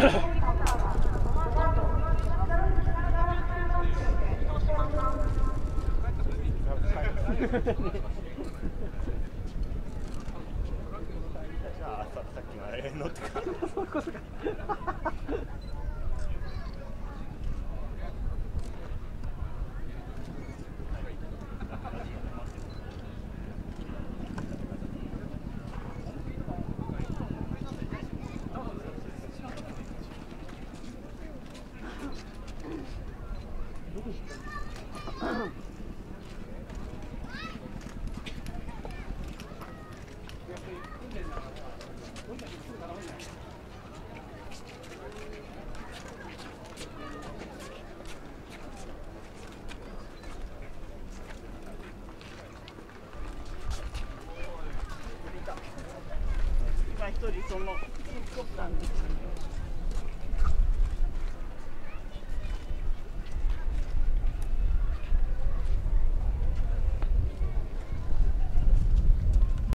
じゃあさっきのあれ乗ってくる一人そのスコップなんです